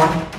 Bye.